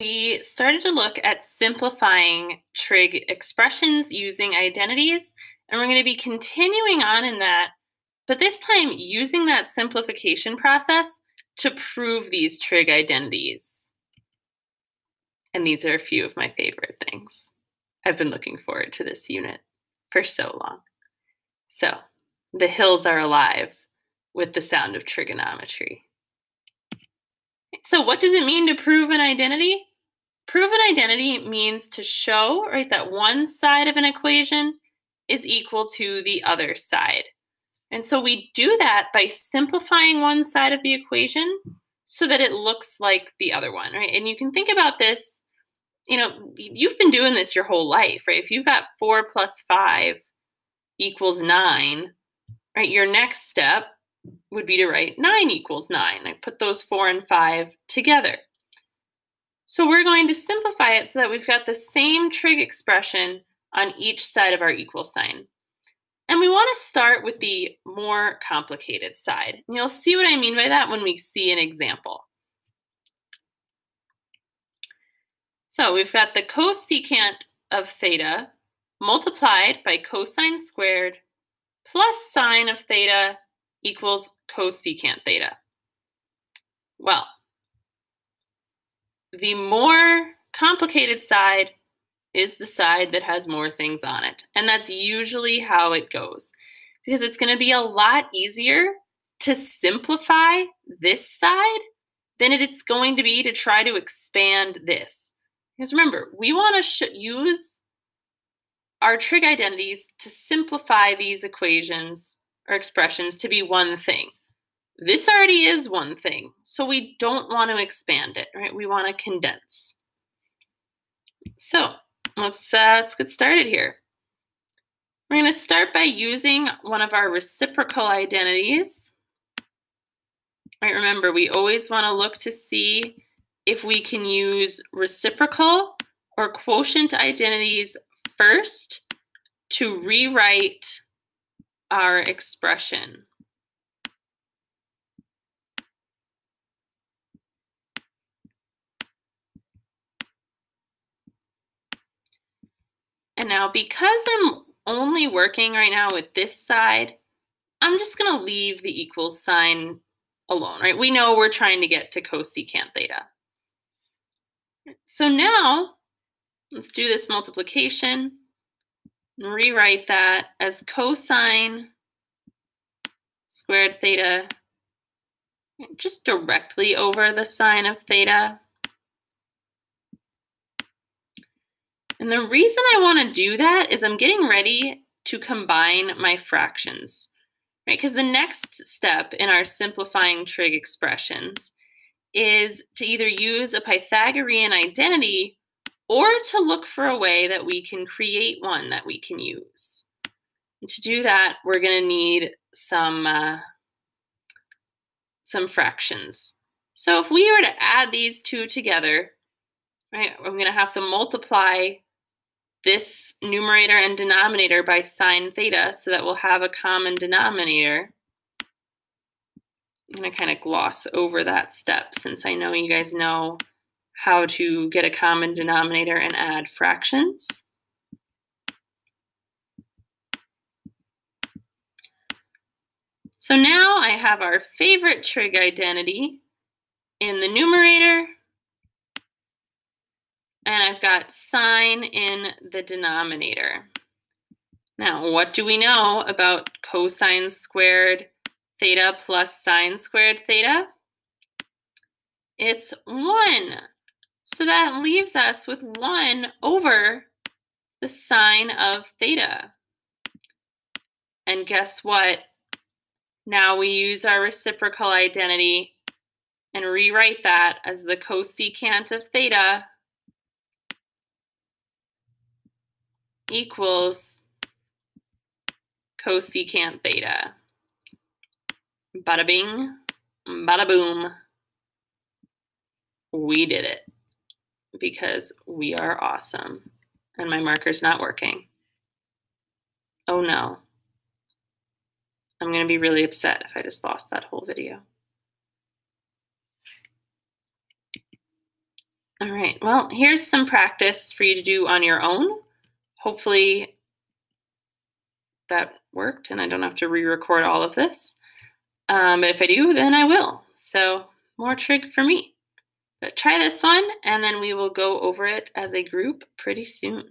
we started to look at simplifying trig expressions using identities, and we're going to be continuing on in that, but this time using that simplification process to prove these trig identities. And these are a few of my favorite things. I've been looking forward to this unit for so long. So, the hills are alive with the sound of trigonometry. So, what does it mean to prove an identity? Prove an identity means to show, right, that one side of an equation is equal to the other side. And so we do that by simplifying one side of the equation so that it looks like the other one, right? And you can think about this, you know, you've been doing this your whole life, right? If you've got four plus five equals nine, right, your next step would be to write 9 equals 9. I put those 4 and 5 together. So we're going to simplify it so that we've got the same trig expression on each side of our equal sign. And we want to start with the more complicated side. And you'll see what I mean by that when we see an example. So we've got the cosecant of theta multiplied by cosine squared plus sine of theta equals cosecant theta. Well, the more complicated side is the side that has more things on it. And that's usually how it goes because it's going to be a lot easier to simplify this side than it's going to be to try to expand this. Because remember, we want to use our trig identities to simplify these equations or expressions to be one thing. This already is one thing, so we don't want to expand it, right? We want to condense. So let's uh, let's get started here. We're going to start by using one of our reciprocal identities. Right, remember, we always want to look to see if we can use reciprocal or quotient identities first to rewrite our expression. Now because I'm only working right now with this side, I'm just going to leave the equals sign alone, right? We know we're trying to get to cosecant theta. So now let's do this multiplication and rewrite that as cosine squared theta just directly over the sine of theta. And the reason I want to do that is I'm getting ready to combine my fractions, right? Because the next step in our simplifying trig expressions is to either use a Pythagorean identity or to look for a way that we can create one that we can use. And to do that, we're going to need some, uh, some fractions. So if we were to add these two together, right, I'm going to have to multiply this numerator and denominator by sine theta so that we'll have a common denominator. I'm going to kind of gloss over that step since I know you guys know how to get a common denominator and add fractions. So now I have our favorite trig identity in the numerator, and I've got sine in the denominator. Now, what do we know about cosine squared theta plus sine squared theta? It's 1. So that leaves us with 1 over the sine of theta. And guess what? Now we use our reciprocal identity and rewrite that as the cosecant of theta equals cosecant theta. Bada bing, bada boom. We did it because we are awesome. And my marker's not working. Oh no. I'm going to be really upset if I just lost that whole video. All right, well, here's some practice for you to do on your own. Hopefully that worked and I don't have to re-record all of this. Um, if I do, then I will. So more trig for me. But try this one and then we will go over it as a group pretty soon.